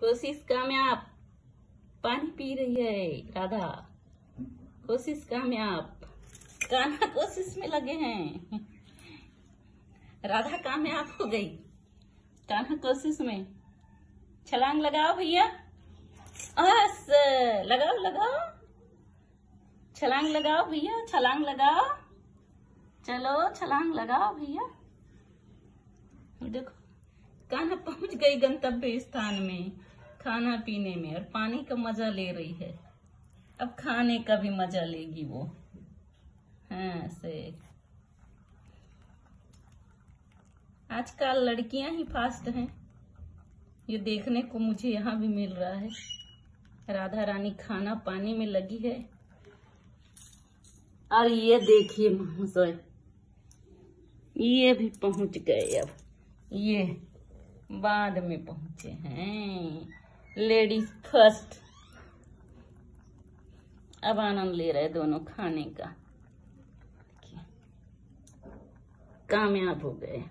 कोशिश कामयाब पानी पी रही है, राधा। कोशिश कामयाब कान्हा कोशिश में लगे हैं। राधा कामयाब हो गई। कान्हा कोशिश में। छलांग लगाओ भैया। अस, लगाओ लगाओ। छलांग लगाओ भैया, छलांग लगाओ। चलो, छलांग लगाओ भैया। देखो, कान्हा पहुँच गई गंतव्य स्थान में। खाना पीने में और पानी का मज़ा ले रही है। अब खाने का भी मज़ा लेगी वो। हाँ से। आजकल लड़कियाँ ही फास्ट हैं। ये देखने को मुझे यहाँ भी मिल रहा है। राधा रानी खाना पानी में लगी है। और ये देखिए महाशय, ये भी पहुँच गए अब। ये बाद में पहुँचे हैं। Ladies first. अब आनंद ले रहे दोनों खाने का। कामयाब हो गए।